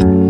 Bye.